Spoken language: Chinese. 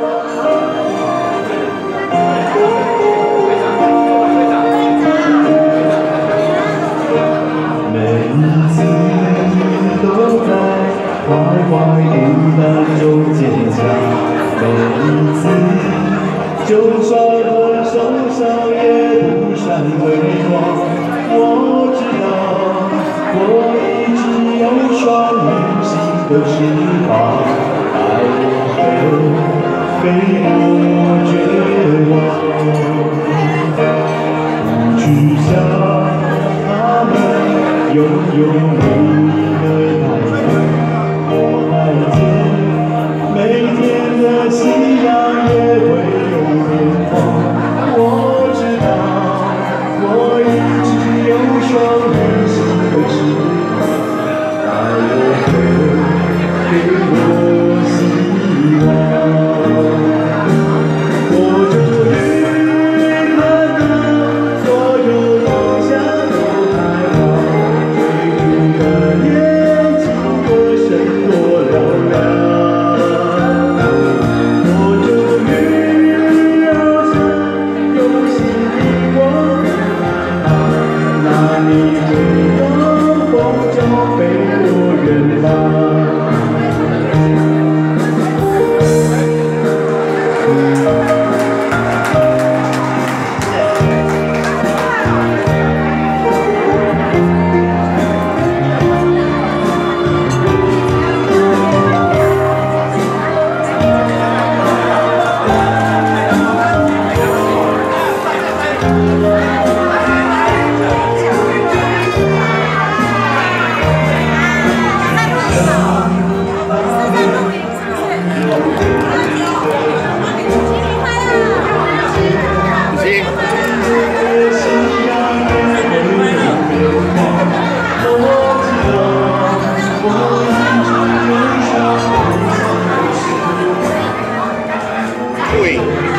每一次都在徘徊孤单中坚强每一次就算很受伤也不闪泪光我知道我一直有双隐形的翅膀飞过绝望不去想他们拥有美丽的太阳我看见每天的夕阳也会有变化我知道我一直有双隐形的翅膀 queen.